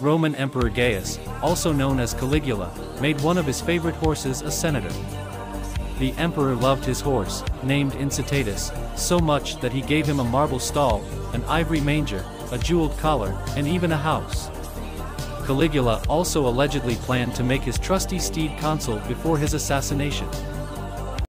Roman Emperor Gaius, also known as Caligula, made one of his favorite horses a senator. The emperor loved his horse, named Incitatus, so much that he gave him a marble stall, an ivory manger, a jeweled collar, and even a house. Caligula also allegedly planned to make his trusty steed consul before his assassination.